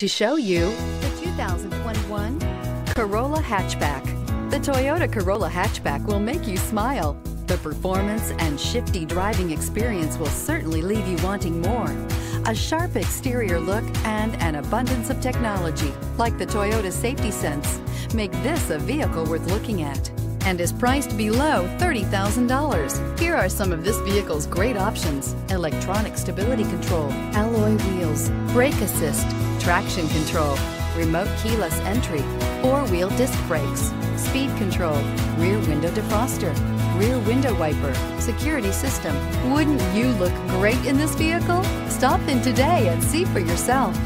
To show you the 2021 Corolla Hatchback. The Toyota Corolla Hatchback will make you smile. The performance and shifty driving experience will certainly leave you wanting more. A sharp exterior look and an abundance of technology, like the Toyota Safety Sense, make this a vehicle worth looking at and is priced below $30,000. Here are some of this vehicle's great options. Electronic stability control, alloy wheels, brake assist, traction control, remote keyless entry, four-wheel disc brakes, speed control, rear window defroster, rear window wiper, security system. Wouldn't you look great in this vehicle? Stop in today and see for yourself.